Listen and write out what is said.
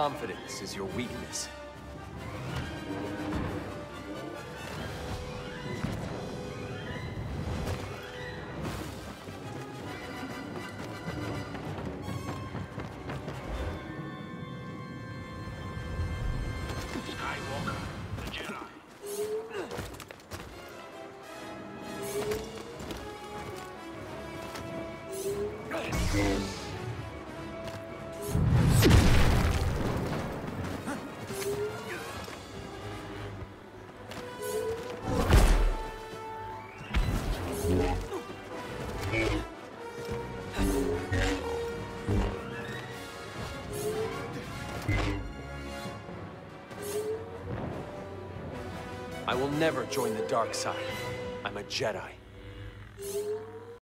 confidence is your weakness. Skywalker, I will never join the dark side. I'm a Jedi.